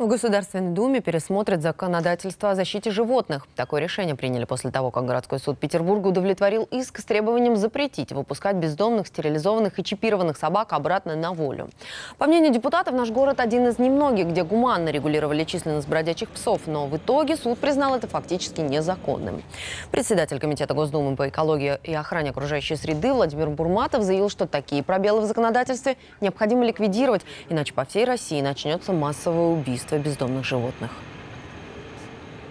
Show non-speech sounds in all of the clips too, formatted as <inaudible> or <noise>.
В Государственной Думе пересмотрят законодательство о защите животных. Такое решение приняли после того, как городской суд Петербурга удовлетворил иск с требованием запретить выпускать бездомных, стерилизованных и чипированных собак обратно на волю. По мнению депутатов, наш город один из немногих, где гуманно регулировали численность бродячих псов, но в итоге суд признал это фактически незаконным. Председатель Комитета Госдумы по экологии и охране окружающей среды Владимир Бурматов заявил, что такие пробелы в законодательстве необходимо ликвидировать, иначе по всей России начнется массовое убийство количество бездомных животных.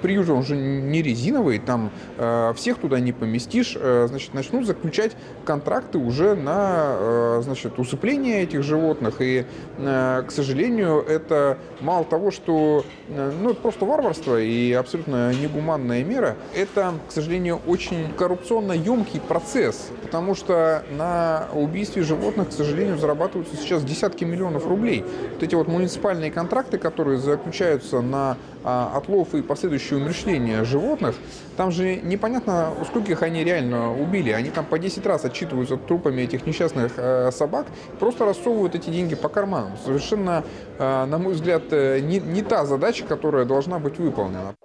Приют он же не резиновый, там э, всех туда не поместишь, э, значит, начнут заключать контракты уже на, э, значит, усыпление этих животных, и, э, к сожалению, это мало того, что, э, ну, просто варварство и абсолютно негуманная мера, это, к сожалению, очень коррупционно емкий процесс, потому что на убийстве животных, к сожалению, зарабатываются сейчас десятки миллионов рублей. Вот эти вот муниципальные контракты, которые заключаются на а, отлов и последующее умерщвление животных, там же непонятно, скольких они реально убили. Они там по 10 раз отчитываются трупами этих несчастных э, собак, просто рассовывают эти деньги по карманам. Совершенно, э, на мой взгляд, э, не, не та задача, которая должна быть выполнена.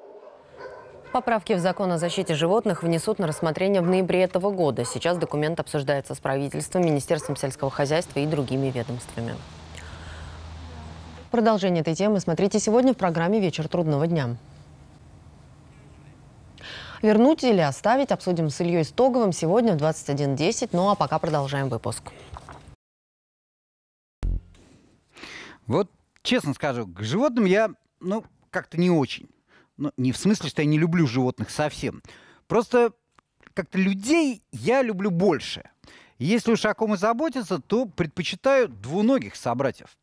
Поправки в закон о защите животных внесут на рассмотрение в ноябре этого года. Сейчас документ обсуждается с правительством, Министерством сельского хозяйства и другими ведомствами. Продолжение этой темы смотрите сегодня в программе «Вечер трудного дня». Вернуть или оставить обсудим с Ильей Стоговым сегодня в 21.10. Ну а пока продолжаем выпуск. Вот честно скажу, к животным я, ну, как-то не очень. Ну, не в смысле, что я не люблю животных совсем. Просто как-то людей я люблю больше. Если уж о ком и заботиться, то предпочитаю двуногих собратьев.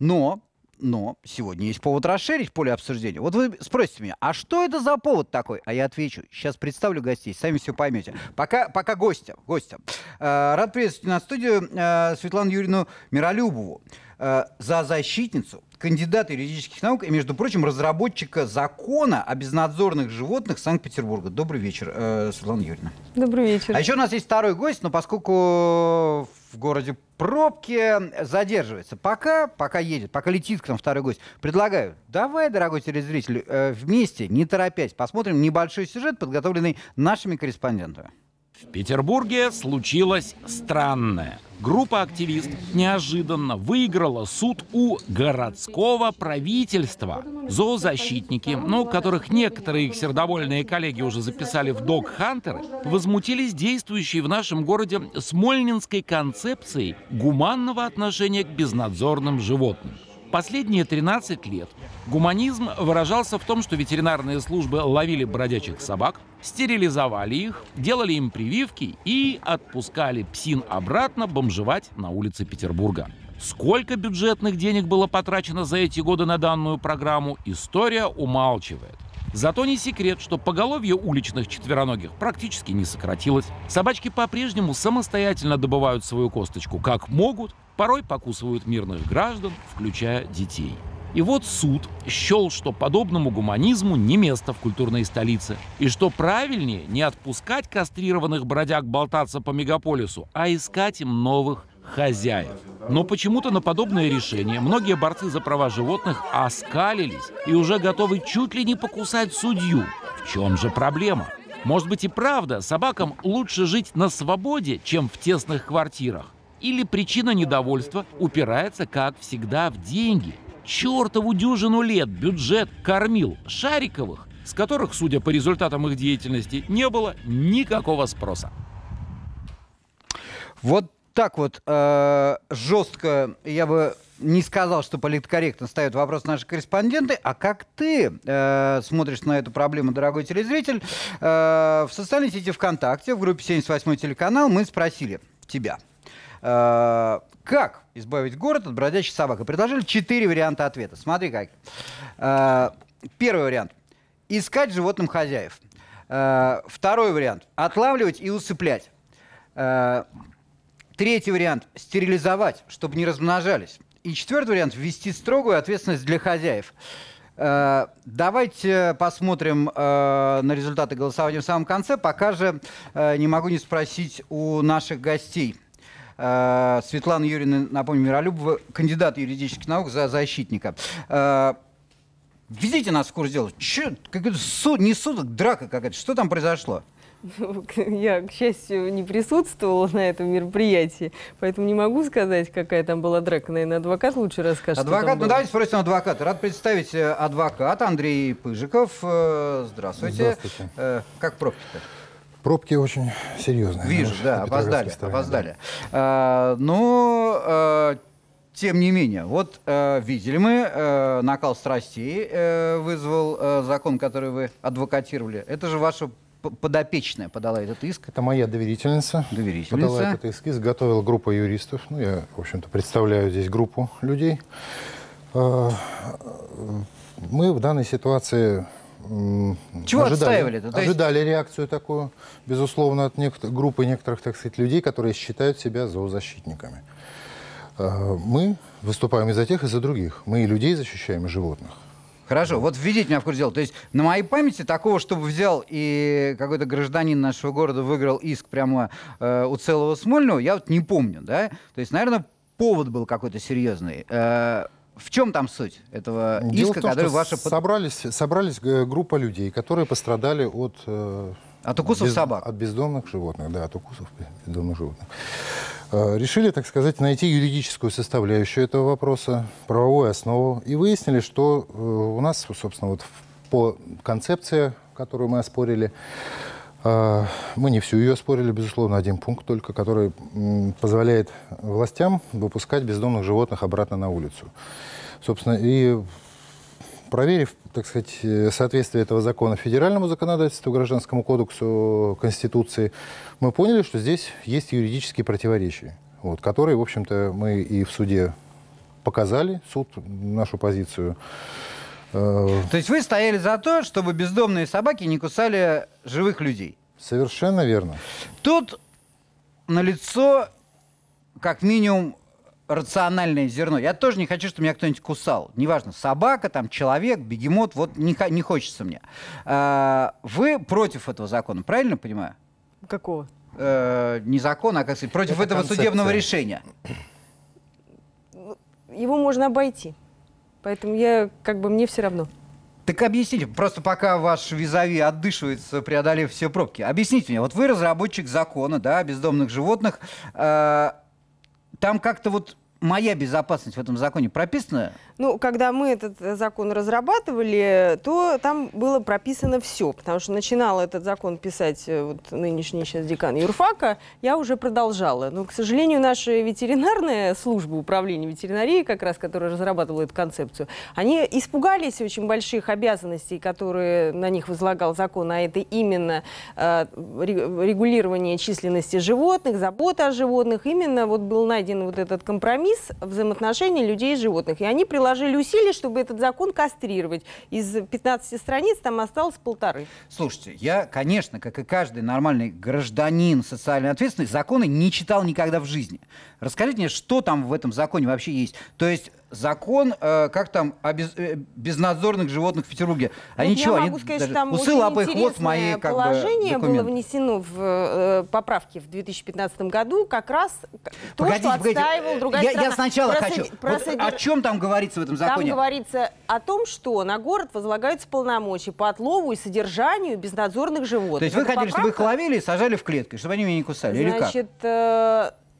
Но но сегодня есть повод расширить поле обсуждения. Вот вы спросите меня, а что это за повод такой? А я отвечу, сейчас представлю гостей, сами все поймете. Пока, пока гостя, гостя. Э, рад приветствовать на студию э, Светлану Юрьевну Миролюбову, э, за защитницу, кандидата юридических наук и, между прочим, разработчика закона о безнадзорных животных Санкт-Петербурга. Добрый вечер, Светлана Юрьевна. Добрый вечер. А еще у нас есть второй гость, но поскольку в городе пробки задерживается. Пока, пока едет, пока летит к нам второй гость, предлагаю, давай, дорогой телезритель, э, вместе, не торопясь, посмотрим небольшой сюжет, подготовленный нашими корреспондентами. В Петербурге случилось странное. Группа активистов неожиданно выиграла суд у городского правительства. Зоозащитники, ну, которых некоторые их сердовольные коллеги уже записали в дог-хантеры, возмутились действующей в нашем городе смольнинской концепцией гуманного отношения к безнадзорным животным. Последние 13 лет гуманизм выражался в том, что ветеринарные службы ловили бродячих собак, стерилизовали их, делали им прививки и отпускали псин обратно бомжевать на улице Петербурга. Сколько бюджетных денег было потрачено за эти годы на данную программу, история умалчивает. Зато не секрет, что поголовье уличных четвероногих практически не сократилось. Собачки по-прежнему самостоятельно добывают свою косточку как могут, порой покусывают мирных граждан, включая детей. И вот суд счел, что подобному гуманизму не место в культурной столице, и что правильнее не отпускать кастрированных бродяг болтаться по мегаполису, а искать им новых хозяев. Но почему-то на подобное решение многие борцы за права животных оскалились и уже готовы чуть ли не покусать судью. В чем же проблема? Может быть и правда, собакам лучше жить на свободе, чем в тесных квартирах? Или причина недовольства упирается, как всегда, в деньги? Чертову дюжину лет бюджет кормил Шариковых, с которых, судя по результатам их деятельности, не было никакого спроса. Вот так вот э, жестко я бы не сказал, что политкорректно ставят вопрос наши корреспонденты, а как ты э, смотришь на эту проблему, дорогой телезритель? Э, в социальной сети ВКонтакте, в группе 78 телеканал, мы спросили тебя, э, как избавить город от бродячих собак? И предложили четыре варианта ответа. Смотри как. Э, первый вариант. Искать животным хозяев. Э, второй вариант. Отлавливать и усыплять. Э, Третий вариант – стерилизовать, чтобы не размножались. И четвертый вариант – ввести строгую ответственность для хозяев. Э, давайте посмотрим э, на результаты голосования в самом конце. Пока же э, не могу не спросить у наших гостей. Светлана Юрьевна, напомню, Миролюбова, кандидат юридических наук за защитника. введите нас в курс дела. Че, какой-то суд, не суд, драка какая-то. Что там произошло? <laughs> Я, к счастью, не присутствовала на этом мероприятии, поэтому не могу сказать, какая там была драка. Наверное, адвокат лучше расскажет. Адвокат, ну было. давайте спросим адвоката. Рад представить э, адвокат Андрей Пыжиков. Э, Здравствуйте. Здравствуйте. Э, Как пробки-то? Пробки очень серьезные. Вижу, да, опоздали, стороне, опоздали. А, Но, э, тем не менее, вот э, видели мы, э, накал страстей э, вызвал э, закон, который вы адвокатировали. Это же ваша п- подопечная подала этот иск. Это моя доверительница. Доверительница. Подала этот эскиз, готовила группа юристов. Ну, я, в общем-то, представляю здесь группу людей. А, Мы в данной ситуации Чего ожидали? То есть- ожидали реакцию такую, безусловно, от некотор- группы некоторых, так сказать, людей, которые считают себя зоозащитниками. А, Мы выступаем и за тех, и за других. Мы и людей защищаем, и животных. Хорошо, вот введите меня в курс дела. То есть на моей памяти такого, чтобы взял и какой-то гражданин нашего города выиграл иск прямо э, у целого Смольного, я вот не помню, да? То есть, наверное, повод был какой-то серьезный. Э, в чем там суть этого Дело иска, в том, который что ваша... собрались, собрались э, группа людей, которые пострадали от... э, От укусов собак. От бездомных животных, да, от укусов бездомных животных. Э, Решили, так сказать, найти юридическую составляющую этого вопроса, правовую основу, и выяснили, что э, у нас, собственно, вот по концепции, которую мы оспорили, э, мы не всю ее оспорили, безусловно, один пункт только, который позволяет властям выпускать бездомных животных обратно на улицу. Собственно, и проверив, так сказать, э, соответствие этого закона федеральному законодательству, Гражданскому кодексу, Конституции, мы поняли, что здесь есть юридические противоречия, вот, которые, в общем-то, мы и в суде показали, суд, нашу позицию. Э, То есть вы стояли за то, чтобы бездомные собаки не кусали живых людей. Совершенно верно. Тут налицо как минимум рациональное зерно. Я тоже не хочу, чтобы меня кто-нибудь кусал. Неважно, собака, там, человек, бегемот, вот не, не хочется мне. А, вы против этого закона, правильно понимаю? Какого? Э, не закона, а как сказать, против Это этого концепция. судебного решения. Его можно обойти. Поэтому я, как бы, мне все равно. Так объясните, просто пока ваш визави отдышивается, преодолев все пробки. Объясните мне, вот вы разработчик закона, да, о бездомных животных, э, там как-то вот моя безопасность в этом законе прописана? Ну, когда мы этот э, закон разрабатывали, то там было прописано все, потому что начинала этот закон писать э, вот, нынешний сейчас декан юрфака, я уже продолжала. Но, к сожалению, наша ветеринарная служба управления ветеринарии, как раз, которая разрабатывала эту концепцию, они испугались очень больших обязанностей, которые на них возлагал закон, а это именно э, ре- регулирование численности животных, забота о животных. Именно вот был найден вот этот компромисс взаимоотношений людей и животных. И они приложили усилия, чтобы этот закон кастрировать. Из 15 страниц там осталось полторы. Слушайте, я, конечно, как и каждый нормальный гражданин социально ответственный, законы не читал никогда в жизни. Расскажите мне, что там в этом законе вообще есть? То есть закон, э, как там, о без- э, безнадзорных животных в Петербурге. Они Вот чего? Я Они могу сказать, даже там усы, лапы хвост мои как бы положение было документы. внесено в э, поправки в 2015 году, как раз то, Погодите, что погодите. отстаивал другая я, страна. я сначала Про хочу. соди- про Вот О чем там говорится в этом Там законе? говорится о том, что на город возлагаются полномочия по отлову и содержанию безнадзорных животных. То есть вы Эта хотели, чтобы их поправка, ловили и сажали в клетку, чтобы они меня не кусали? Или как?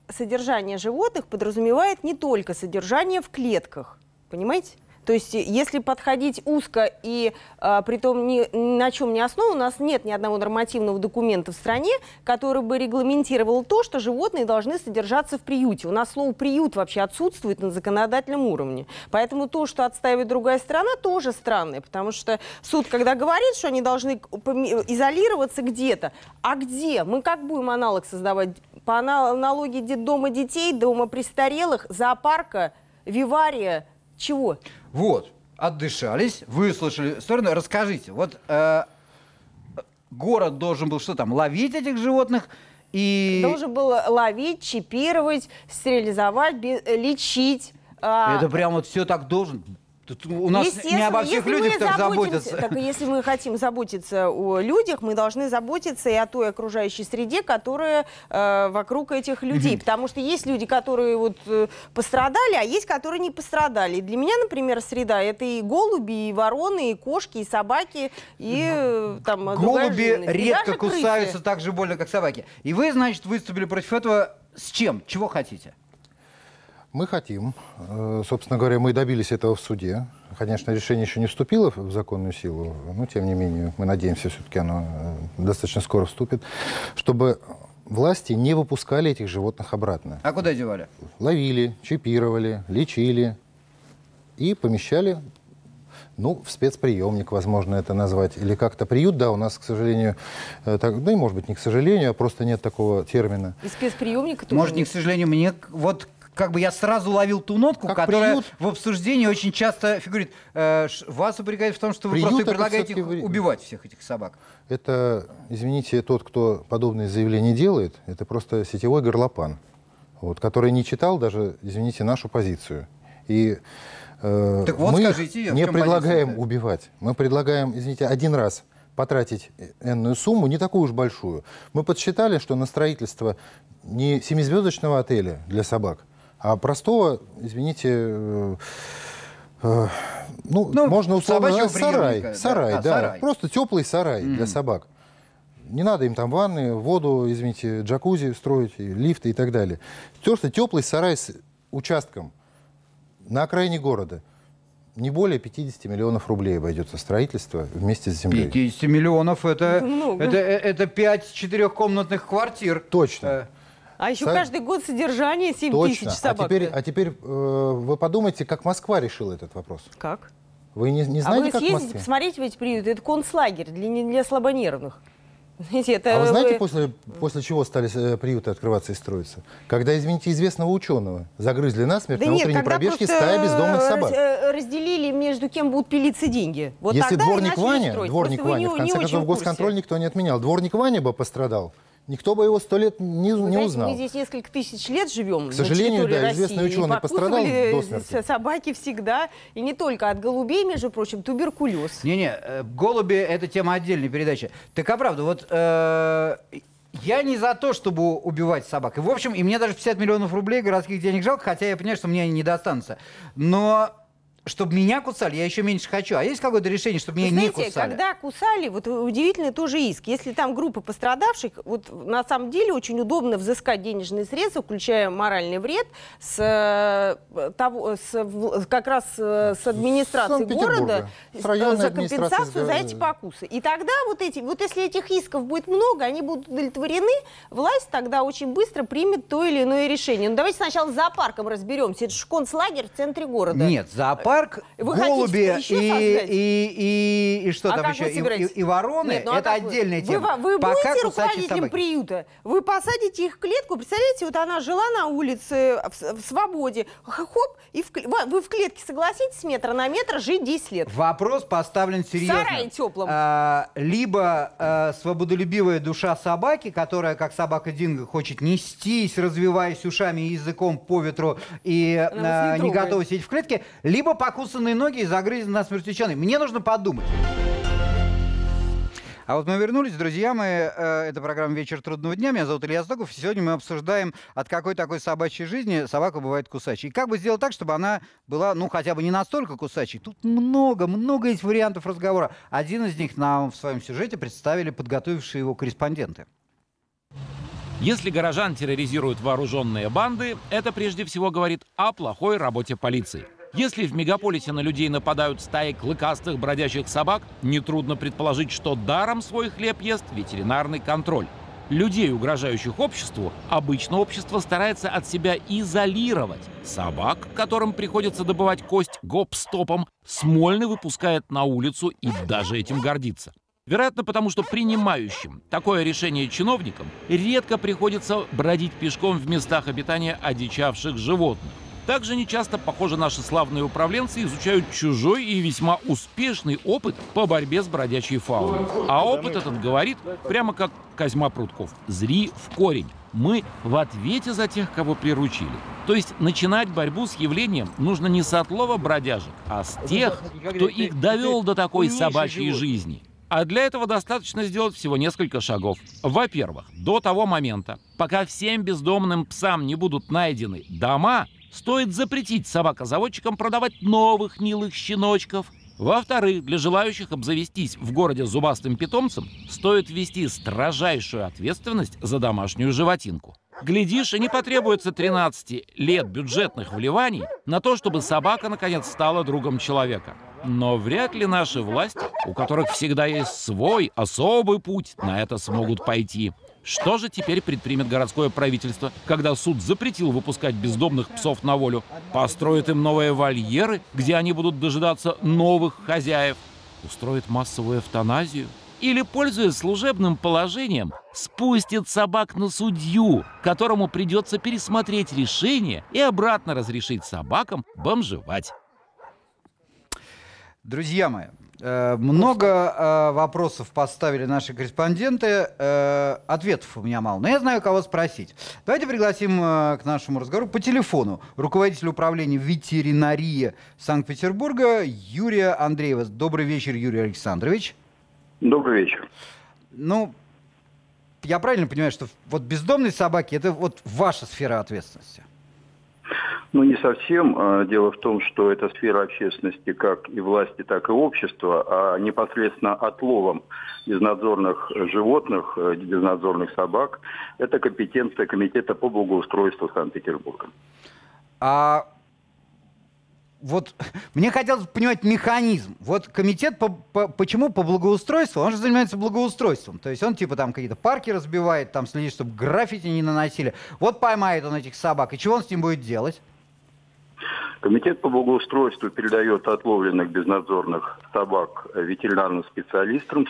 Э, содержание животных подразумевает не только содержание в клетках, понимаете? То есть, э, если подходить узко и э, притом ни, ни на чем не основан, у нас нет ни одного нормативного документа в стране, который бы регламентировал то, что животные должны содержаться в приюте. У нас слово «приют» вообще отсутствует на законодательном уровне. Поэтому то, что отстаивает другая страна, тоже странное, потому что суд, когда говорит, что они должны поме- изолироваться где-то, а где? Мы как будем аналог создавать? По ана- аналогии дома детей, дома престарелых, зоопарка, вивария, чего? Вот, отдышались, выслушали сторону. Расскажите, вот э, город должен был что там, ловить этих животных и... Должен был ловить, чипировать, стерилизовать, лечить. а, Это прям вот все так должен. Тут у нас не обо всех людях так заботятся. Так, если мы хотим заботиться о людях, мы должны заботиться и о той окружающей среде, которая э, вокруг этих людей. Потому что есть люди, которые вот э, пострадали, а есть, которые не пострадали. И для меня, например, среда это и голуби, и вороны, и кошки, и собаки, и э, там другая Голуби редко даже крысы. кусаются так же больно, как собаки. И вы, значит, выступили против этого с чем? Чего хотите? Мы хотим, э, собственно говоря, мы добились этого в суде. Конечно, решение еще не вступило в законную силу, но тем не менее мы надеемся, все-таки оно э, достаточно скоро вступит, чтобы власти не выпускали этих животных обратно. А куда девали? Ловили, чипировали, лечили и помещали ну, в спецприемник, возможно, это назвать. Или как-то приют, да, у нас, к сожалению, э, так, да и, может быть, не к сожалению, а просто нет такого термина. И спецприемника тоже Может, не, к сожалению, мне вот как бы я сразу ловил ту нотку, Как которая приют. в обсуждении очень часто фигурирует. Э, вас упрекают в том, что вы Приют просто предлагаете их убивать, всех этих собак. Это, извините, тот, кто подобные заявления делает, это просто сетевой горлопан, вот, который не читал даже, извините, нашу позицию. И э, Так вот мы скажите, не предлагаем позиция-то? убивать. Мы предлагаем, извините, один раз потратить энную сумму, не такую уж большую. Мы подсчитали, что на строительство не семизвездочного отеля для собак, а простого, извините, э, э, ну, Ну, можно условно сарай. приемника, да. Сарай, да. сарай. Просто теплый сарай для собак. Не надо им там ванны, воду, извините, джакузи строить, и лифты и так далее. Просто теплый сарай с участком на окраине города. Не более 50 миллионов рублей обойдется строительство вместе с землей. 50 миллионов это, Это это, э, это 5 четырехкомнатных квартир. Точно. А еще Са- каждый год содержание 7 Точно. тысяч А собак. теперь, а теперь э, вы подумайте, как Москва решила этот вопрос. Как? Вы не, не А знаете, вы как съездите, посмотрите в эти приюты. Это концлагерь для, для слабонервных. <laughs> Знаете, это А вы знаете, вы- после, после чего стали э, приюты открываться и строиться? Когда, извините, известного ученого загрызли насмерть Да на нет, утренней пробежке стая бездомных э, собак. э, разделили, между кем будут пилиться деньги. Вот Если дворник Ваня, строить. дворник Ваня, не- в конце концов, госконтроль никто не отменял. Дворник Ваня бы пострадал, никто бы его сто лет не, Вы не знаете, узнал. Мы здесь несколько тысяч лет живем. К сожалению, да, известный России, и ученый пострадал покусывали до смерти. собаки всегда. И не только от голубей, между прочим, туберкулез. Не-не, э, голуби это тема отдельной передачи. Так а правда, вот э, я не за то, чтобы убивать собак. И в общем, и мне даже 50 миллионов рублей городских денег жалко, хотя я понимаю, что мне они не достанутся. Но чтобы меня кусали, я еще меньше хочу. А есть какое-то решение, чтобы меня Вы не знаете, кусали? когда кусали, вот удивительный тоже иск. Если там группа пострадавших, вот на самом деле очень удобно взыскать денежные средства, включая моральный вред, с, э, того, с, как раз э, с администрации города С районной за компенсацию за эти покусы. И тогда вот эти, вот если этих исков будет много, они будут удовлетворены, власть тогда очень быстро примет то или иное решение. Ну давайте сначала с зоопарком разберемся. Это же концлагерь в центре города. Нет, зоопарк, Вы хотите голуби и, и, и, и что А там еще? вы И-? И, и вороны Нет, ну а это вы? отдельная Вы тема. во- Вы, Пока будете руководителем собаки. приюта? Вы посадите их в клетку, представляете, вот она жила на улице в, в свободе, хоп, и в, вы в клетке согласитесь метр на метр жить 10 лет? Вопрос поставлен серьезно. сарае тёплом. А, либо а, свободолюбивая душа собаки, которая, как собака Динго, хочет нестись, развиваясь ушами и языком по ветру и а, не готова сидеть в клетке, либо покусанные ноги и загрызены на смерть. Мне нужно подумать. А вот мы вернулись, друзья, мы, э, это программа «Вечер трудного дня», меня зовут Илья Стоков, сегодня мы обсуждаем, от какой такой собачьей жизни собака бывает кусачей. И как бы сделать так, чтобы она была, ну, хотя бы не настолько кусачей. Тут много, много есть вариантов разговора. Один из них нам в своем сюжете представили подготовившие его корреспонденты. Если горожан терроризируют вооруженные банды, это прежде всего говорит о плохой работе полиции. Если в мегаполисе на людей нападают стаи клыкастых бродячих собак, нетрудно предположить, что даром свой хлеб ест ветеринарный контроль. Людей, угрожающих обществу, обычно общество старается от себя изолировать. Собак, которым приходится добывать кость гоп-стопом, Смольный выпускает на улицу и даже этим гордится. Вероятно, потому что принимающим такое решение чиновникам редко приходится бродить пешком в местах обитания одичавших животных. Также нечасто, похоже, наши славные управленцы изучают чужой и весьма успешный опыт по борьбе с бродячей фауной. А опыт этот говорит, прямо как Козьма Прутков, «Зри в корень». мы в ответе за тех, кого приручили. То есть начинать борьбу с явлением нужно не с отлова бродяжек, а с тех, кто их довел до такой собачьей жизни. А для этого достаточно сделать всего несколько шагов. Во-первых, до того момента, пока всем бездомным псам не будут найдены дома, стоит запретить собакозаводчикам продавать новых милых щеночков. Во-вторых, для желающих обзавестись в городе зубастым питомцем стоит ввести строжайшую ответственность за домашнюю животинку. Глядишь, и не потребуется 13 лет бюджетных вливаний на то, чтобы собака наконец стала другом человека. Но вряд ли наши власти, у которых всегда есть свой особый путь, на это смогут пойти. Что же теперь предпримет городское правительство, когда суд запретил выпускать бездомных псов на волю? Построит им новые вольеры, где они будут дожидаться новых хозяев? Устроит массовую эвтаназию? Или, пользуясь служебным положением, спустит собак на судью, которому придется пересмотреть решение и обратно разрешить собакам бомжевать? Друзья мои, много э, вопросов поставили наши корреспонденты, э, ответов у меня мало, но я знаю, кого спросить. Давайте пригласим к нашему разговору по телефону руководителя управления ветеринарии Санкт-Петербурга Юрия Андреева. Добрый вечер, Юрий Александрович. Добрый вечер. Ну, я правильно понимаю, что вот бездомные собаки это вот ваша сфера ответственности? Ну, не совсем. А, дело в том, что эта сфера общественности как и власти, так и общества, а непосредственно отловом безнадзорных животных, э, безнадзорных собак, это компетенция Комитета по благоустройству Санкт-Петербурга. А вот <laughs> мне хотелось понимать механизм. Вот комитет по, по, почему по благоустройству? Он же занимается благоустройством. То есть он типа там какие-то парки разбивает, там следит, чтобы граффити не наносили. Вот поймает он этих собак. И чего он с ним будет делать? Комитет по благоустройству передает отловленных безнадзорных собак ветеринарным специалистам,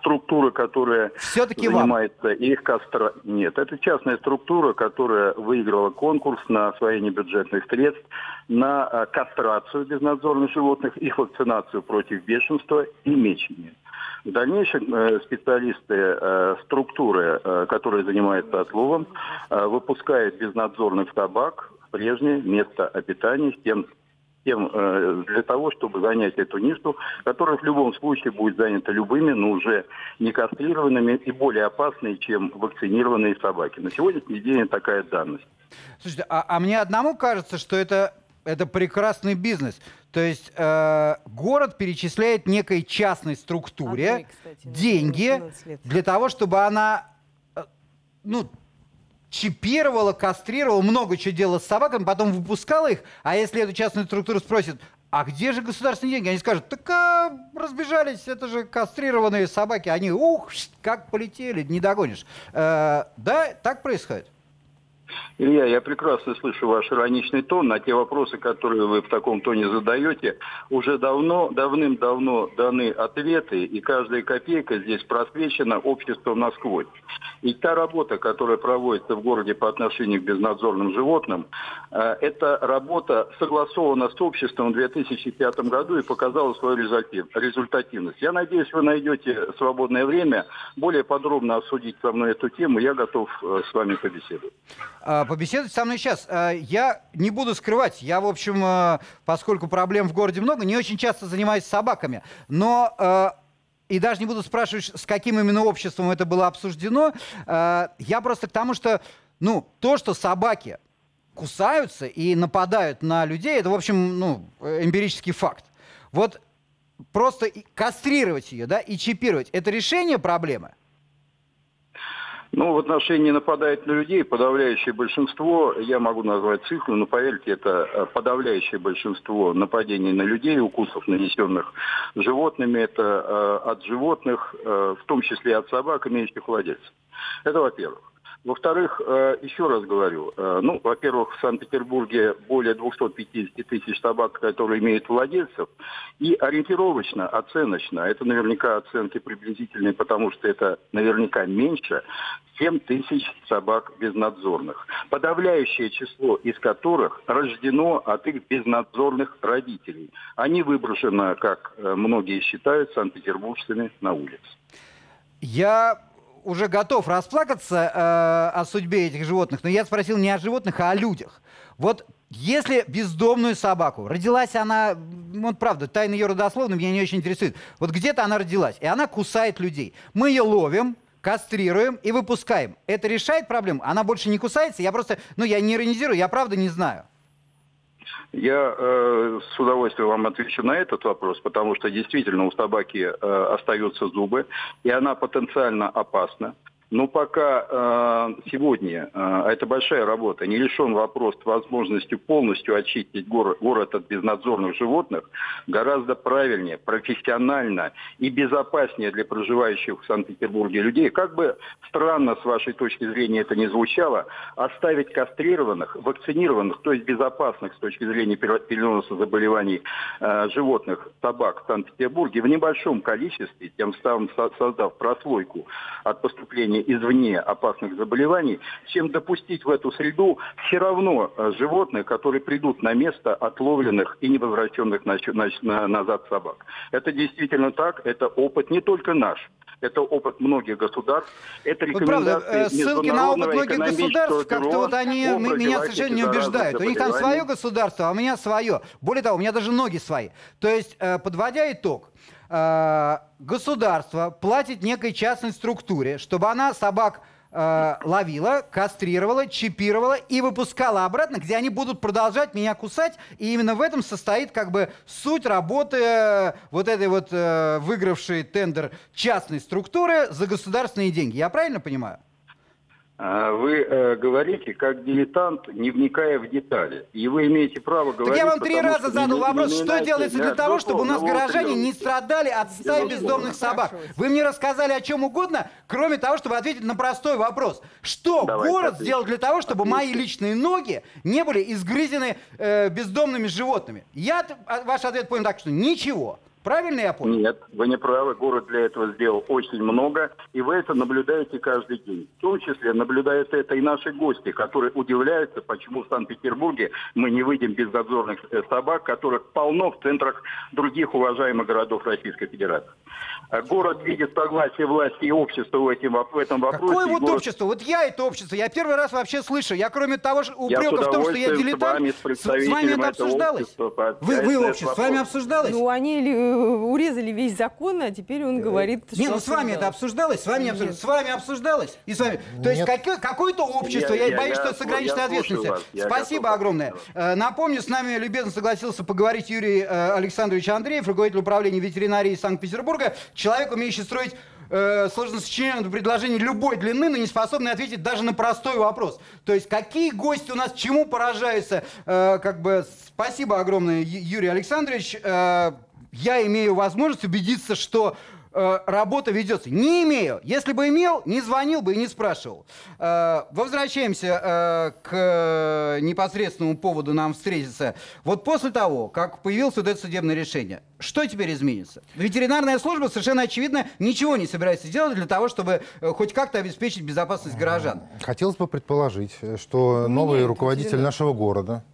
структура, которая Все-таки занимается вам. их кастро... Нет, это частная структура, которая выиграла конкурс на освоение бюджетных средств на э, кастрацию безнадзорных животных, их вакцинацию против бешенства и мечения. В дальнейшем э, специалисты э, структуры, которые занимаются отловом, выпускают безнадзорных собак прежнее место обитания с тем, тем э, для того, чтобы занять эту нишу, которая в любом случае будет занята любыми, но уже не кастрированными и более опасной, чем вакцинированные собаки. На сегодняшний день такая данность. Слушайте, а, а мне одному кажется, что это, это прекрасный бизнес. То есть э, город перечисляет некой частной структуре Одной, кстати, деньги для того, чтобы она э, ну, чипировала, кастрировала, много чего делала с собаками, потом выпускала их, а если эту частную структуру спросит, а где же государственные деньги? Они скажут, так а, разбежались, это же кастрированные собаки. Они, ух, как полетели, не догонишь. Э, да, так происходит. Илья, я прекрасно слышу ваш ироничный тон. На те вопросы, которые вы в таком тоне задаете, уже давно, давным-давно даны ответы, и каждая копейка здесь просвечена обществом насквозь. И та работа, которая проводится в городе по отношению к безнадзорным животным, э, эта работа согласована с обществом в 2005 году и показала свою результативность. Я надеюсь, вы найдете свободное время более подробно обсудить со мной эту тему. Я готов э, с вами побеседовать. А, побеседовать со мной сейчас. А, я не буду скрывать, я, в общем, а, поскольку проблем в городе много, не очень часто занимаюсь собаками. Но и даже не буду спрашивать, с каким именно обществом это было обсуждено. Я просто к тому, что, ну, то, что собаки кусаются и нападают на людей, это, в общем, ну, эмпирический факт. Вот просто кастрировать ее, да, и чипировать, это решение проблемы? Ну, в отношении нападает на людей подавляющее большинство, я могу назвать цифру, но поверьте, это э, подавляющее большинство нападений на людей, укусов, нанесенных животными, это э, от животных, э, в том числе от собак, имеющих владельцев. Это во-первых. Во-вторых, э, еще раз говорю, э, ну, во-первых, в Санкт-Петербурге более 250 тысяч собак, которые имеют владельцев, и ориентировочно, оценочно, это наверняка оценки приблизительные, потому что это наверняка меньше, 7 тысяч собак безнадзорных, подавляющее число из которых рождено от их безнадзорных родителей. Они выброшены, как э, многие считают, санкт-петербуржцами на улице. Я уже готов расплакаться э, о судьбе этих животных, но я спросил не о животных, а о людях. Вот если бездомную собаку, родилась она, вот правда, тайна ее родословной меня не очень интересует, вот где-то она родилась, и она кусает людей. Мы ее ловим, кастрируем и выпускаем. Это решает проблему? Она больше не кусается? Я просто, ну, я не иронизирую, я правда не знаю. Я э, с удовольствием вам отвечу на этот вопрос, потому что действительно у собаки э, остаются зубы, и она потенциально опасна. Но пока э, сегодня, э, это большая работа, не решен вопрос возможностью полностью очистить город, город от безнадзорных животных, гораздо правильнее, профессионально и безопаснее для проживающих в Санкт-Петербурге людей, как бы странно с вашей точки зрения это не звучало, оставить кастрированных, вакцинированных, то есть безопасных с точки зрения переноса заболеваний э, животных, собак в Санкт-Петербурге в небольшом количестве, тем самым создав прослойку от поступления извне опасных заболеваний, чем допустить в эту среду все равно э, животных, которые придут на место отловленных и не возвращенных на, на, назад собак. Это действительно так, это опыт не только наш, это опыт многих государств, это вот правда, э, ссылки на опыт многих государств, как-то вот они меня совершенно не убеждают. У них там свое государство, а у меня свое. Более того, у меня даже ноги свои. То есть, э, подводя итог, Э, государство платит некой частной структуре, чтобы она собак э, ловила, кастрировала, чипировала и выпускала обратно, где они будут продолжать меня кусать. И именно в этом состоит как бы суть работы э, вот этой вот э, выигравшей тендер частной структуры за государственные деньги. Я правильно понимаю? А вы э, говорите как дилетант, не вникая в детали. И вы имеете право говорить... Так я вам три раза задал не, вопрос, не, не что делается для того, чтобы у нас горожане не страдали от стаи бездомных собак. Вы мне рассказали о чем угодно, кроме того, чтобы ответить на простой вопрос. Что Давайте город ответим. сделал для того, чтобы Отлично. мои личные ноги не были изгрызены э, бездомными животными? Я а, ваш ответ понял так, что ничего. Правильно я понял? Нет, вы не правы. Город для этого сделал очень много, и вы это наблюдаете каждый день. В том числе наблюдают это и наши гости, которые удивляются, почему в Санкт-Петербурге мы не выйдем без дозорных э, собак, которых полно в центрах других уважаемых городов Российской Федерации. А город видит согласие власти и общества в, этим, в этом вопросе. Какое вот город... общество? Вот я это общество. Я первый раз вообще слышу. Я кроме того, что упрека в том, что я дилетант, с, с, с вами это обсуждалось? Вы, вы общество, с вами обсуждалось? Ну, они <laughs> урезали весь закон, а теперь он говорит, что... Не, ну с вами это обсуждалось? С вами, не обсуждалось? с вами обсуждалось? И с вами... То есть какое, какое-то общество, я, я, я боюсь, я, что с ограниченной ответственностью. Спасибо огромное. Э, напомню, с нами любезно согласился поговорить Юрий э, Александрович Андреев, руководитель управления ветеринарии Санкт-Петербурга, человек, умеющий строить э, сложно сочиненное предложение любой длины, но не способный ответить даже на простой вопрос. То есть какие гости у нас чему поражаются? Э, как бы спасибо огромное, Юрий Александрович. Э, я имею возможность убедиться, что э, работа ведется. Не имею. Если бы имел, не звонил бы и не спрашивал. Э, возвращаемся э, к непосредственному поводу нам встретиться. Вот после того, как появилось вот это судебное решение, что теперь изменится? Ветеринарная служба совершенно очевидно ничего не собирается делать для того, чтобы э, хоть как-то обеспечить безопасность горожан. Хотелось бы предположить, что новый руководитель нашего города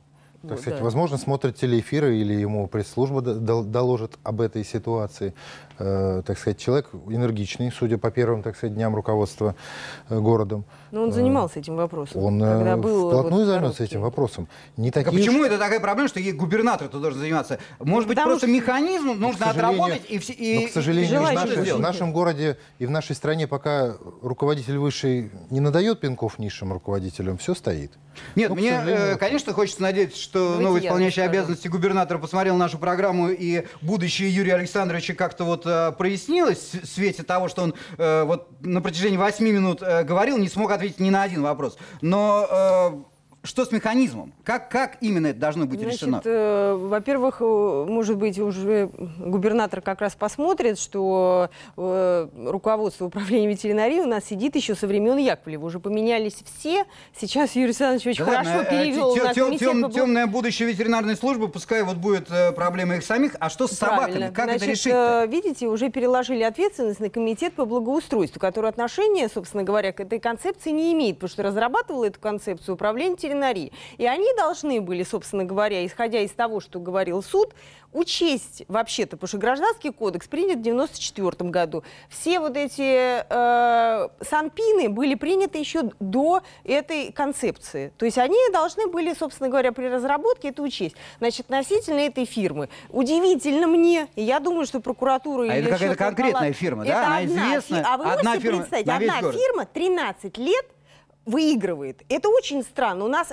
так сказать, да. возможно, смотрит телеэфиры или ему пресс-служба доложит об этой ситуации. Э, так сказать, человек энергичный, судя по первым, так сказать, дням руководства э, городом. Но он занимался этим вопросом. Он э, когда был вплотную вот займется этим вопросом. Не так такие а почему это такая проблема, что губернатор тут должен заниматься? Может быть, Потому просто что... механизм нужно отработать и, все, и, но, к сожалению, и в, нашей, в нашем городе и в нашей стране пока руководитель высший не надает пинков низшим руководителям, все стоит. Нет, ну, мне, э, конечно, хочется надеяться, что Давайте новый исполняющий обязанности губернатора посмотрел нашу программу и будущее Юрия Александровича как-то вот э, прояснилось в свете того, что он э, вот на протяжении 8 минут э, говорил, не смог ответить ни на один вопрос. Но э, что с механизмом? Как, как именно это должно быть Значит, решено? Э, во-первых, э, может быть, уже губернатор как раз посмотрит, что э, руководство управления ветеринарии у нас сидит еще со времен Яковлева. Уже поменялись все. Сейчас Юрий Александрович очень да хорошо ладно, э, перевел тем, на комитет. Тем, по... Темное будущее ветеринарной службы, пускай вот будет э, проблема их самих. А что с Правильно. собаками? Как Значит, это решить? Э, видите, уже переложили ответственность на комитет по благоустройству, который отношения, собственно говоря, к этой концепции не имеет, потому что разрабатывал эту концепцию управление ветеринарии. И они должны были, собственно говоря, исходя из того, что говорил суд, учесть вообще-то, потому что гражданский кодекс принят в 94 году. Все вот эти э, санпины были приняты еще до этой концепции. То есть они должны были, собственно говоря, при разработке это учесть. Значит, относительно этой фирмы. Удивительно мне, и я думаю, что прокуратура... А это какая-то конкретная фирма, да? Это Она одна известная. фи- А вы Одна можете фирма представить, весь одна город. фирма 13 лет выигрывает. Это очень странно. У нас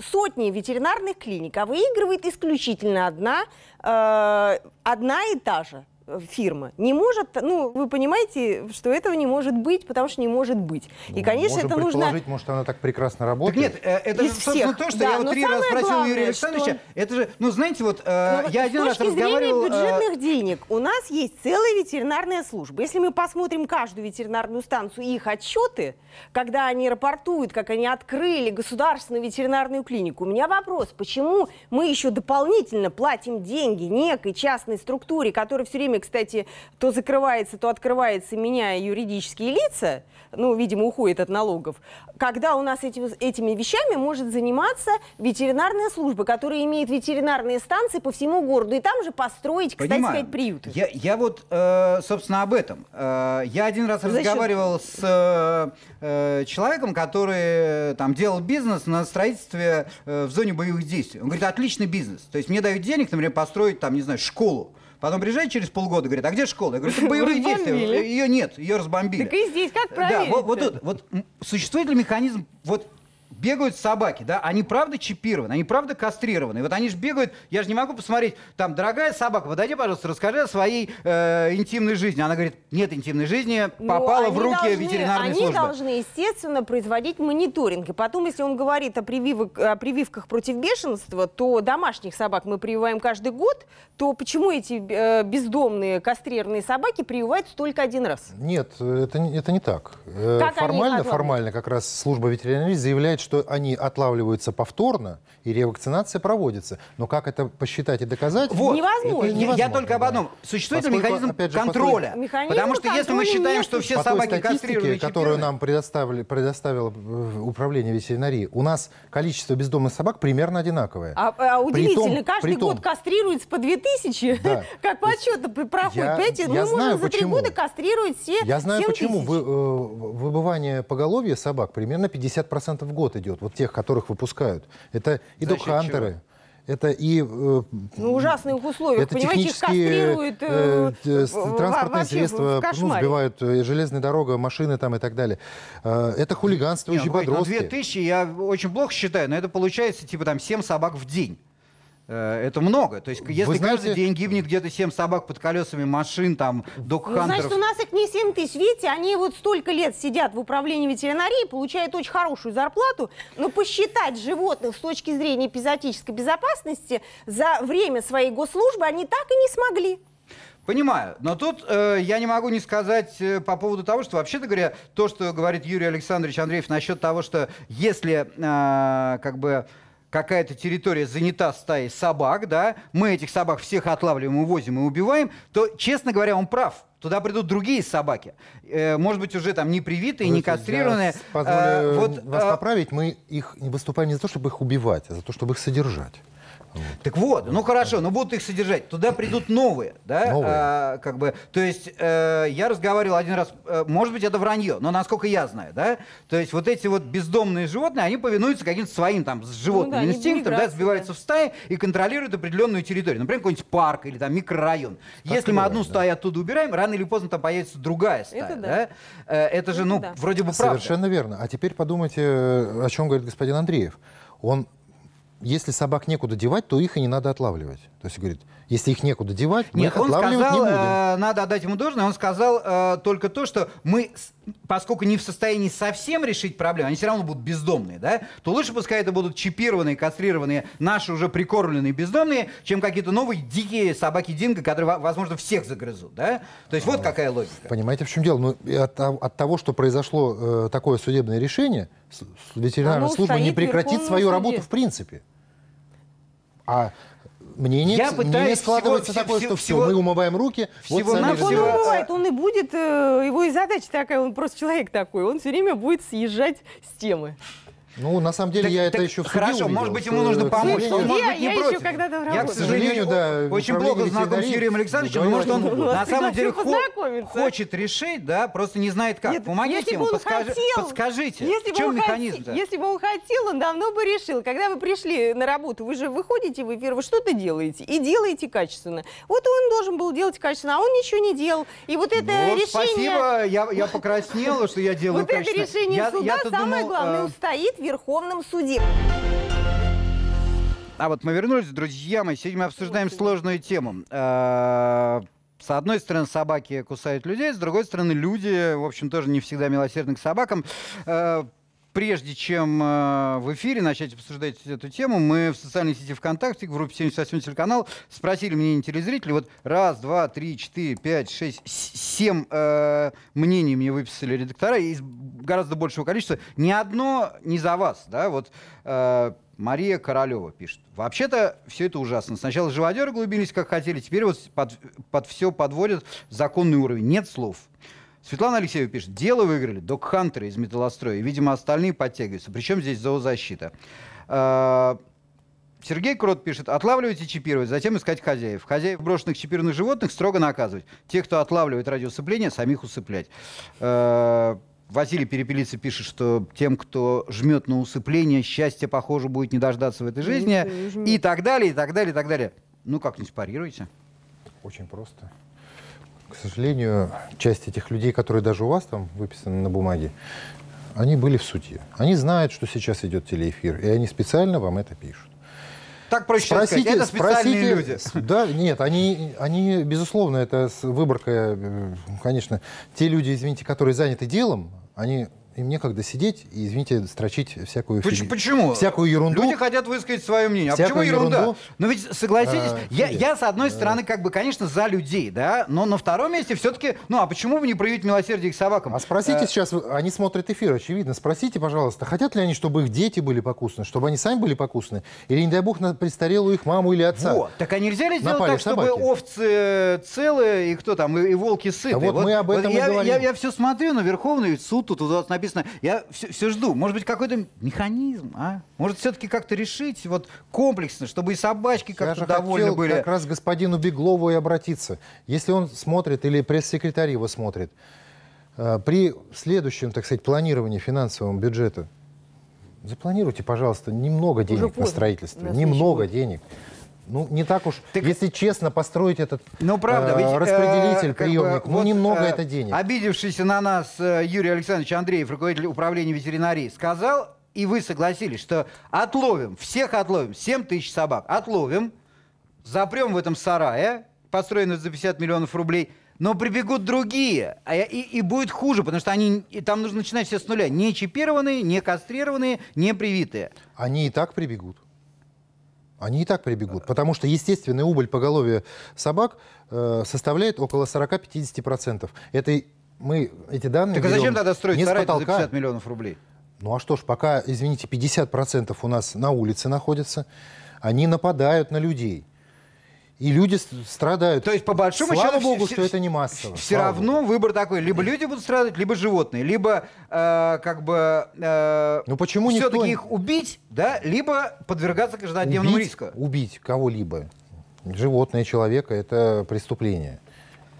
сотни ветеринарных клиник, а выигрывает исключительно одна, э, одна и та же фирма. Не может, ну, вы понимаете, что этого не может быть, потому что не может быть. И, конечно, Ну, Можем это нужно... предположить, может, она так прекрасно Так работает. нет, э, это Из же, всех, то, что да, я вот три раза спросил главное, Юрия Александровича. что- Это же, ну, знаете, вот э, вот я один с раз точки разговаривал... зрения э, бюджетных денег у нас есть целая ветеринарная служба. Если мы посмотрим каждую ветеринарную станцию и их отчеты, когда они рапортуют, как они открыли государственную ветеринарную клинику, у меня вопрос, почему мы еще дополнительно платим деньги некой частной структуре, которая все время, кстати, то закрывается, то открывается, меняя юридические лица, ну, видимо, уходит от налогов, когда у нас этим- этими вещами может заниматься ветеринарная служба, которая имеет ветеринарные станции по всему городу, и там же построить, кстати Понимаю. сказать, приюты. Я, я вот, э, собственно, об этом. Э, я один раз За счет- разговаривал с э, э, человеком, который э, там делал бизнес на строительстве э, в зоне боевых действий. Он говорит, отличный бизнес. То есть мне дают денег, например, построить там, не знаю, школу. Потом приезжает через полгода, говорит, а где школа? Я говорю, это <laughs> боевые действия. Ее нет, ее разбомбили. Так и здесь как Да, проверить? вот, вот тут, вот существует ли механизм, вот бегают собаки, да, они правда чипированы, они правда кастрированы. И Вот они же бегают, я же не могу посмотреть, там, дорогая собака, подойди, пожалуйста, расскажи о своей э, интимной жизни. Она говорит, нет интимной жизни, Ну, попала в они руки должны- ветеринарной Они службы. должны, естественно, производить мониторинг. И потом, если он говорит о, прививок- о прививках против бешенства, то домашних собак мы прививаем каждый год, то почему эти э, бездомные кастрированные собаки прививаются только один раз? Нет, это, не- это не так. Э, Как они формально, отлавливают? формально как раз служба ветеринарии заявляет, что они отлавливаются повторно и ревакцинация проводится. Но как это посчитать и доказать? Вот. Невозможно. Я- Я, невозможно, только об одном. Существует Поскольку, механизм опять же, по той- контроля? Механизма Потому что если мы считаем, нет. что все По той собаки статистике, кастрированы, которую нам предоставили, предоставило э, управление ветеринарии, у нас количество бездомных собак примерно одинаковое. А, а удивительно, Притом- каждый притом- год кастрируется по 2000, Да. <laughs> как по отчету проходит. я- Понимаете, я мы можем знаю, за три почему. года кастрировать все Я знаю 7 почему. Вы, э, выбывание поголовья собак примерно 50% в год идет, вот тех, которых выпускают. Это и док-хантеры, это и... э, Ну, ужасных условиях, это понимаете, их технические кастрируют э, э, э, транспортные средства, ну, сбивают э, железная дорога, машины там и так далее. Э, это хулиганствующие Не, ну, говорит, ну, подростки. 2000 я очень плохо считаю, но это получается типа там 7 собак в день. Э, Это много. То есть, если каждый знаете- день гибнет где-то 7 собак под колесами машин, там, Ну, док-хантеров. значит, у нас их не 7 тысяч. Видите, они вот столько лет сидят в управлении ветеринарии, получают очень хорошую зарплату, но посчитать животных с точки зрения эпизотической безопасности за время своей госслужбы они так и не смогли. Понимаю, но тут э, я не могу не сказать э, по поводу того, что вообще-то говоря, то, что говорит Юрий Александрович Андреев насчет того, что если э, как бы какая-то территория занята стаей собак, да, мы этих собак всех отлавливаем, увозим и убиваем, то, честно говоря, он прав. Туда придут другие собаки. Э, может быть, уже там не привитые, не кастрированные. Я с- позволю Э, вот, вас э, поправить. Мы их выступаем не за то, чтобы их убивать, а за то, чтобы их содержать. Так вот, ну хорошо, но будут их содержать. Туда придут новые, да? Новые. А, как бы, то есть э, я разговаривал один раз, э, может быть, это вранье, но насколько я знаю, да? То есть вот эти вот бездомные животные, они повинуются каким-то своим там животным Ну да, инстинктам, да, сбиваются в стаи и контролируют определенную территорию. Например, какой-нибудь парк или там микрорайон. Если и мы одну да. стаю оттуда убираем, рано или поздно там появится другая стая, Это да. да? Э, это же, Это ну, да. вроде бы правда. Совершенно верно. А теперь подумайте, э, о чем говорит господин Андреев. Он, если собак некуда девать, то их и не надо отлавливать. То есть говорит, если их некуда девать, мы Нет, их он отлавливать сказал, не будем. э, надо отдать ему должное, он сказал э, только то, что мы, поскольку не в состоянии совсем решить проблему, они все равно будут бездомные, да, то лучше пускай это будут чипированные, кастрированные, наши уже прикормленные бездомные, чем какие-то новые дикие собаки Динго, которые, во- возможно, всех загрызут, да. То есть вот какая логика. Понимаете, в чем дело? Ну, от, того- от того, что произошло э, такое судебное решение, с- с- ветеринарная Оно служба не прекратит свою суде. работу в принципе. А мнение, Я мнение пытаюсь складывается всего- такое, всего- что все, всего- мы умываем руки, вот всего сами на Он умывает, он и будет, э, его и задача такая, он просто человек такой, он все время будет съезжать с темы. Ну, на самом деле, Так- я это так еще в суде Хорошо, увидел, может быть, что, ему нужно помочь, что он, сожалению, может Я- быть, не я еще против. когда-то в Я, к сожалению, сожалению, да, очень плохо знаком с Юрием Александровичем, говорит, может, он что вас на самом деле хочет решить, да, просто не знает как. Нет, Помогите если ему, бы он подскажи- хотел, подскажите, если в бы чем он механизм Если бы он хотел, он давно бы решил. Когда вы пришли на работу, вы же выходите в эфир, вы что-то делаете и делаете качественно. Вот он должен был делать качественно, а он ничего не делал. И вот это Ну, решение... Спасибо, я, я покраснела, что я делаю Вот это качественно. решение Я- суда, самое думал, главное, э, устоит в Верховном суде. А вот мы вернулись, друзья мои, сегодня мы обсуждаем сложную тему. Э, С одной стороны, собаки кусают людей, с другой стороны, люди, в общем, тоже не всегда милосердны к собакам. Прежде чем э, в эфире начать обсуждать эту тему, мы в социальной сети ВКонтакте, в группе 78 телеканал, спросили мнение телезрителей. Вот раз, два, три, четыре, пять, шесть, семь э, мнений мне выписали редактора из гораздо большего количества. Ни одно не за вас, да, вот э, Мария Королева пишет. Вообще-то все это ужасно. Сначала живодеры глубились, как хотели, теперь вот под, под все подводят законный уровень. Нет слов. Светлана Алексеева пишет, дело выиграли док-хантеры из металлостроя, и, видимо, остальные подтягиваются. Причем здесь зоозащита. А, Сергей Крот пишет, отлавливать и чипировать, затем искать хозяев. Хозяев брошенных чипированных животных строго наказывать. Тех, кто отлавливает ради усыпления, самих усыплять. А, Василий Перепелица пишет, что тем, кто жмет на усыпление, счастье, похоже, будет не дождаться в этой жизни. Не. И так далее, и так далее, и так далее. Ну, как-нибудь парируйте. Очень просто. К сожалению, часть этих людей, которые даже у вас там выписаны на бумаге, они были в суде. Они знают, что сейчас идет телеэфир, и они специально вам это пишут. Так проще сказать. Это специальные люди. Да, нет, они, они, безусловно, это выборка, э, конечно. Те люди, извините, которые заняты делом, они им некогда сидеть и, извините, строчить всякую, фигню- Почему? всякую ерунду. Люди хотят высказать свое мнение. А Всякую почему ерунда? ерунду. Но ведь согласитесь, А, я, я с одной стороны, как бы, конечно, за людей, да, но на втором месте все-таки, ну а почему бы не проявить милосердие к собакам? А спросите Э, сейчас, они смотрят эфир, очевидно. Спросите, пожалуйста, хотят ли они, чтобы их дети были покусаны, чтобы они сами были покусаны? Или, не дай бог, на престарелую их маму или отца? Вот. Так а нельзя ли сделать Напали так, чтобы собаки. овцы целые и кто там, и, и волки сытые? вот мы об этом и я, говорим. Я, все смотрю на Верховный суд, тут у вас написано, я все, жду. Может быть, какой-то механизм, а? Может, все-таки как-то решить вот комплексно, чтобы и собачки Я как-то же довольны хотел были. как раз господину Беглову и обратиться. Если он смотрит, или пресс-секретарь его смотрит, э, при следующем, так сказать, планировании финансового бюджета, запланируйте, пожалуйста, немного денег на строительство. Немного денег. Ну, не так уж, Так- если честно построить этот Ну, правда, э, ведь... э, распределитель, бы приемник, ну, вот, немного э, это денег. Обидевшийся на нас э, Юрий Александрович Андреев, руководитель управления ветеринарии, сказал, и вы согласились, что отловим, всех отловим, 7 тысяч собак, отловим, запрем в этом сарае, построенный за 50 миллионов рублей, но прибегут другие, а и, и будет хуже, потому что они, и там нужно начинать все с нуля. Не чипированные, не кастрированные, не привитые. Они и так прибегут. Они и так прибегут, потому что естественный убыль поголовья собак э, составляет около 40-50%. Это мы эти данные Так а зачем тогда строить не сарай за потолка. 50 миллионов рублей? Ну а что ж, пока, извините, 50% у нас на улице находятся, они нападают на людей. И люди страдают. То есть, по большому Слава счету, богу, все- что это не массово. Все Слава равно богу. выбор такой: либо люди будут страдать, либо животные, либо э, как бы э, Ну почему никто все-таки не- их убить, да, либо подвергаться каждодневному убить, риску. убить кого-либо, животное, человека, это преступление.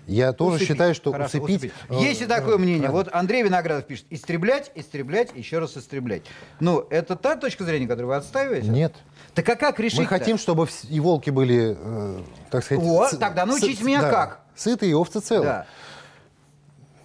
Я тоже Усыпить. считаю, что Хорошо, усыпить... усыпить. э, Есть и такое мнение. правильно. Вот Андрей Виноградов пишет: истреблять, истреблять, еще раз истреблять. Ну, это та точка зрения, которую вы отстаиваете? Нет. Так а как решить? Мы хотим, чтобы и волки были, э, так сказать... Вот, сы- тогда научите меня да, как. Сытые и овцы целые. Да.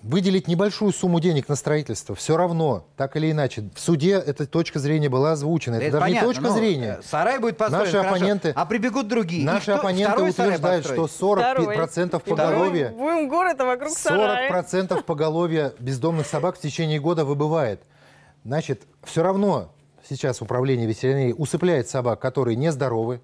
Выделить небольшую сумму денег на строительство, все равно, так или иначе. В суде эта точка зрения была озвучена. Да это, даже понятно, не точка зрения. э, Сарай будет построен, Наши хорошо. оппоненты- а прибегут другие. Наши кто- оппоненты утверждают, что построить? 40% Второй. поголовья, Будем город, а вокруг сарая. 40% поголовья бездомных собак в течение года выбывает. Значит, все равно сейчас управление ветеринарии усыпляет собак, которые нездоровы,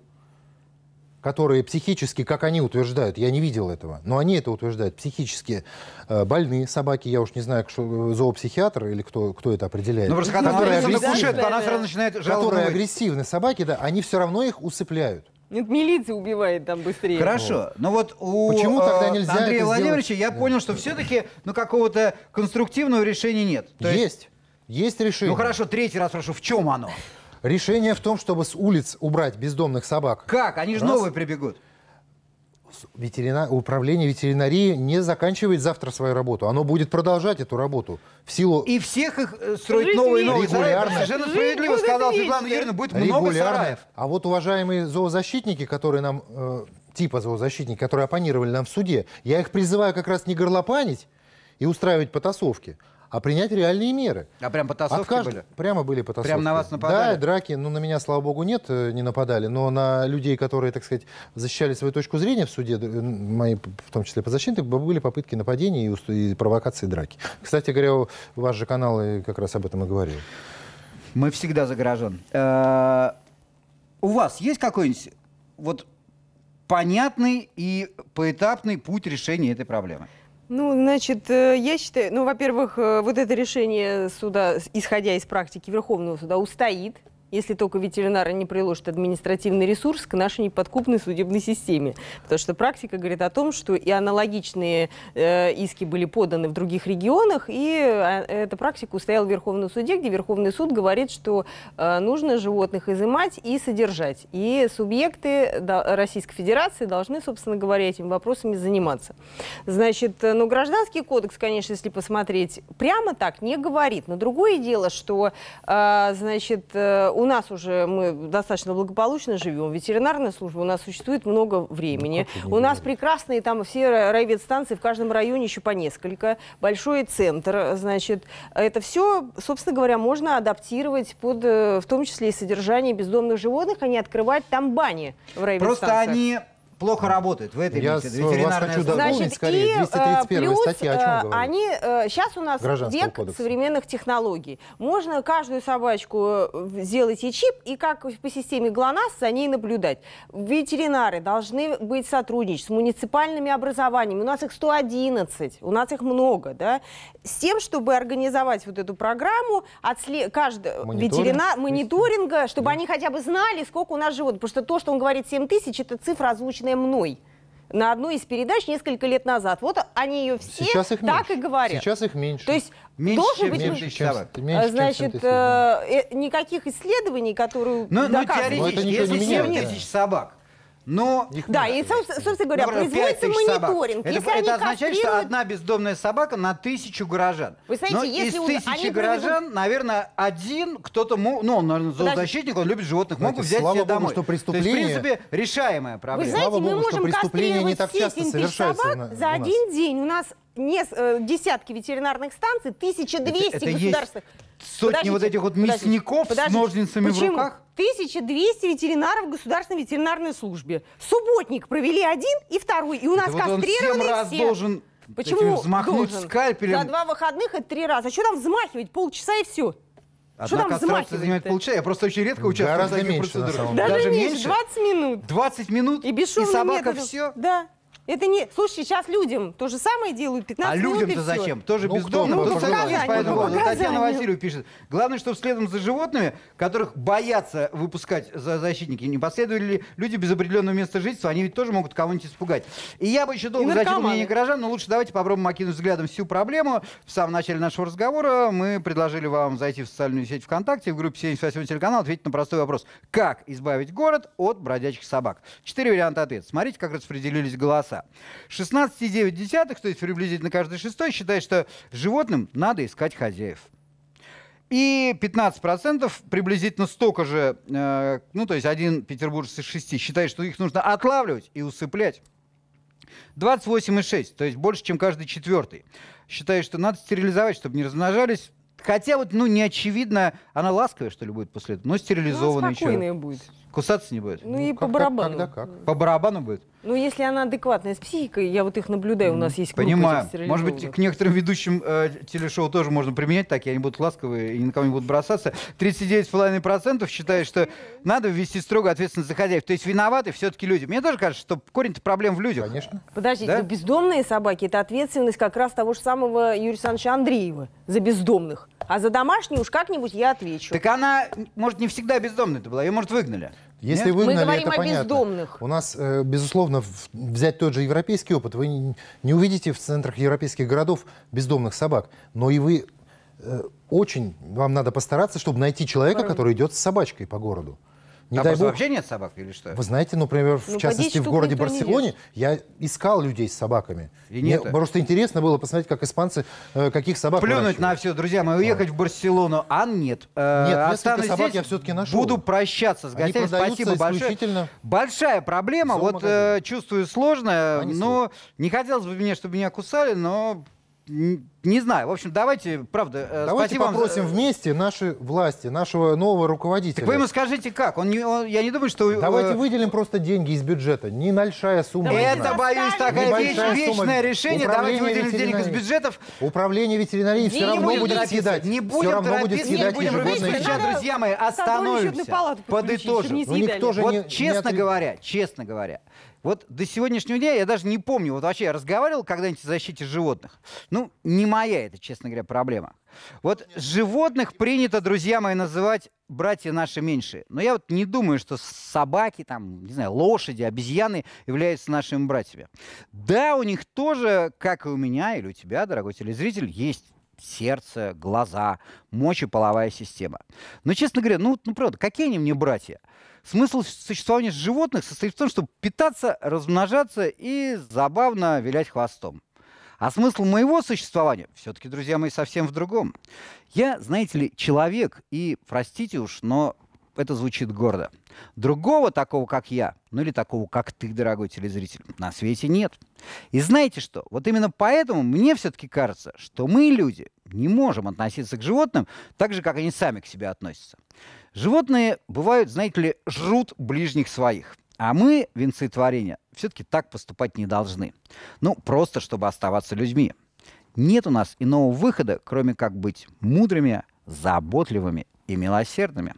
которые психически, как они утверждают, я не видел этого, но они это утверждают, психически э, больные собаки, я уж не знаю, что, э, зоопсихиатр или кто, кто это определяет. Ну, просто когда она которые, агрессивны, кушетку, она сразу начинает которые агрессивны собаки, да, они все равно их усыпляют. Нет, милиция убивает там быстрее. Хорошо, но вот у Почему тогда э, нельзя Андрея Владимировича сделать? я понял, что все-таки ну, какого-то конструктивного решения нет. То есть. Есть решение. Ну хорошо, третий раз прошу, в чем оно? Решение в том, чтобы с улиц убрать бездомных собак. Как? Они же Раз. новые прибегут. Ветерина... Управление ветеринарии не заканчивает завтра свою работу. Оно будет продолжать эту работу. В силу И всех их э, строить Жизнь новые и новые сараи. Регулярно. Совершенно Жизнь справедливо будет сказала вечная. Светлана Юрьевна, будет много сараев. А вот уважаемые зоозащитники, которые нам, э, типа зоозащитники, которые оппонировали нам в суде, я их призываю как раз не горлопанить и устраивать потасовки, а принять реальные меры. А прям потасовки От кажд- были? Прямо были потасовки. Прям на вас нападали? Да, драки. Ну, на меня, слава богу, нет, э, не нападали. Но на людей, которые, так сказать, защищали свою точку зрения в суде, э, мои, в том числе подзащитные, были попытки нападения и, уст- и провокации драки. Кстати говоря, ваш же канал как раз об этом и говорил. Мы всегда за горожан. Э, У вас есть какой-нибудь вот понятный и поэтапный путь решения этой проблемы? Ну, значит, э, я считаю, ну, во-первых, э, вот это решение суда, исходя из практики Верховного суда, устоит, если только ветеринары не приложат административный ресурс к нашей неподкупной судебной системе. Потому что практика говорит о том, что и аналогичные э, иски были поданы в других регионах, и э, эта практика устояла в Верховном суде, где Верховный суд говорит, что э, нужно животных изымать и содержать. И субъекты да, Российской Федерации должны, собственно говоря, этими вопросами заниматься. Значит, э, ну, Гражданский кодекс, конечно, если посмотреть, прямо так не говорит. Но другое дело, что, э, значит, э, у нас уже мы достаточно благополучно живем, ветеринарная служба у нас существует много времени. не у нас прекрасные там все райветстанции в каждом районе еще по несколько, большой центр, значит, это все, собственно говоря, можно адаптировать под, э, в том числе и содержание бездомных животных, а не открывать там бани в райветстанциях. Просто они плохо работают. В этой Я имеете в виду, с- вас ветеринарная хочу дополнить. скорее, и, э, 231 плюс, статья о чем э, говорит? Они, сейчас у нас век кодекса. современных технологий. Можно каждую собачку э, сделать и чип, и как по системе ГЛОНАСС за ней наблюдать. Ветеринары должны быть сотрудничать с муниципальными образованиями. У нас их 111, у нас их много, да, с тем, чтобы организовать вот эту программу отсле... каждого Мониторинг, ветерина... есть. мониторинга, чтобы они хотя бы знали, сколько у нас животных. Потому что то, что он говорит 7 тысяч, это цифра, озвученная мной на одной из передач несколько лет назад. Вот они ее все Сейчас их так меньше. и говорят. Сейчас их меньше. То есть Меньше, должен чем быть... меньше, чем, меньше, чем значит, 7 тысяч, да. э, э, никаких исследований, которые Ну, ну, доказывают. Теоретически, если меняет, 7 да. тысяч собак, но... Их Да, и, собственно, собственно говоря, ну, производится 5 тысяч собак. мониторинг. Это, Если это они означает, что кастрируют- одна бездомная собака на тысячу горожан. Вы знаете, Но если из у- тысячи они горожан, наверное, один кто-то, мо- ну, он, наверное, зоозащитник, он любит животных, могут взять слава себе богу, домой. что То есть, в преступление- принципе, решаемая проблема. Вы знаете, Слава мы богу, что можем преступления не так все часто 7 тысяч совершаются собак на- за один день. У нас не, э, десятки ветеринарных станций, 1200 Это- это государственных. сотни Подождите, вот этих вот подождите, мясников с подождите. ножницами в Почему? руках? 1200 ветеринаров в государственной ветеринарной службе. Субботник провели один и второй. И у нас Это вот он кастрированы семь раз все. должен Почему этим взмахнуть должен? скальпелем. За два выходных это три раза. А что там взмахивать? Полчаса и все. Что Одна там кастрация занимает полчаса. Я просто очень редко участвую Гораздо в таких меньше, процедурах. Даже, деле. меньше, 20 минут. 20 минут И бесшумным собака методом. все. Да. Это не... Слушайте, сейчас людям то же самое делают, 15 А минут людям-то зачем? Тоже Ну, бездомным. кто, Тут по согласен показаниям, по этому по поводу. Татьяна. Васильева пишет. Главное, чтобы следом за животными, которых боятся выпускать за защитники, не последовали люди без определенного места жительства, они ведь тоже могут кого-нибудь испугать. И я бы еще долго наркоманы. мнение горожан, но лучше давайте попробуем окинуть взглядом всю проблему. В самом начале нашего разговора мы предложили вам зайти в социальную сеть ВКонтакте, в группе 78 телеканал, ответить на простой вопрос. Как избавить город от бродячих собак? Четыре варианта ответа. Смотрите, как распределились голоса. 16,9, то есть приблизительно каждый шестой, считает, что животным надо искать хозяев. И 15% приблизительно столько же, э, ну то есть один петербуржец из шести считает, что их нужно отлавливать и усыплять. 28,6, то есть больше, чем каждый четвертый. Считает, что надо стерилизовать, чтобы не размножались. Хотя вот, ну, не очевидно, она ласковая, что ли, будет после этого, но Ну, стерилизованная спокойная еще. будет. Кусаться не будет? Ну, и как- по как- барабану. Когда как. По барабану будет? Ну, если она адекватная с психикой, я вот их наблюдаю, у нас есть группа Понимаю. Может быть, к некоторым ведущим э, телешоу тоже можно применять такие, они будут ласковые и никого не будут бросаться. 39,5% считают, что надо ввести строго ответственность за хозяев. То есть виноваты все-таки люди. Мне тоже кажется, что корень проблем в людях. Конечно. Подождите, Да? но бездомные собаки – это ответственность как раз того же самого Юрия Александровича Андреева за бездомных. А за домашние уж как-нибудь я отвечу. Так она, может, не всегда бездомная была, ее, может, выгнали. Если Нет? выгнали, Мы говорим это о понятно. бездомных. У нас, э, безусловно, взять тот же европейский опыт, вы не, не увидите в центрах европейских городов бездомных собак, но и вы э, очень вам надо постараться, чтобы найти человека, который идет с собачкой по городу. Не Там дай бог. вообще нет собак или что? Вы знаете, например, в Ну, по частности, 10 в городе Барселоне я искал людей с собаками. И Мне нету. просто интересно было посмотреть, как испанцы э, каких собак Плюнуть выращивают. на все, друзья мои, уехать в Барселону, а нет. Э, Нет, несколько останусь собак здесь, я всё-таки нашел. Буду прощаться с Они гостями. Спасибо большое. Большая проблема, в вот э, чувствую сложно, Понесло. но не хотелось бы мне, чтобы меня кусали, но не знаю. В общем, давайте, правда, э, Давайте спасибо вам попросим вместе наши власти, нашего нового руководителя. Так вы ему скажите как? Он не, он- я не думаю, что... э, Давайте выделим просто деньги из бюджета. Небольшая сумма. Давайте нужна. Это, боюсь, такая вещь, Небольшая вечное сумма. решение. Давайте Управление выделим денег из бюджетов. Управление ветеринарии все Не равно будет торопиться, съедать. Не все будем равно будет торопиться, не съедать будем Надо друзья мои, остановимся. Подытожим. не Ну, никто же Вот не- не честно отри- говоря, честно говоря, вот до сегодняшнего дня я даже не помню, вот вообще я разговаривал когда-нибудь о защите животных. Ну, не моя это, честно говоря, проблема. Вот животных принято, друзья мои, называть братья наши меньшие. Но я вот не думаю, что собаки, там, не знаю, лошади, обезьяны являются нашими братьями. Да, у них тоже, как и у меня или у тебя, дорогой телезритель, есть сердце, глаза, мочеполовая система. Но, честно говоря, ну, ну правда, какие они мне братья? Смысл существования животных состоит в том, чтобы питаться, размножаться и забавно вилять хвостом. А смысл моего существования все-таки, друзья мои, совсем в другом. Я, знаете ли, человек, и, простите уж, но это звучит гордо. Другого такого, как я, ну или такого, как ты, дорогой телезритель, на свете нет. И знаете что? Вот именно поэтому мне все-таки кажется, что мы, люди, не можем относиться к животным так же, как они сами к себе относятся. Животные, бывают, знаете ли, жрут ближних своих. А мы, венцы творения, все-таки так поступать не должны. Ну, просто чтобы оставаться людьми. Нет у нас иного выхода, кроме как быть мудрыми, заботливыми и милосердными.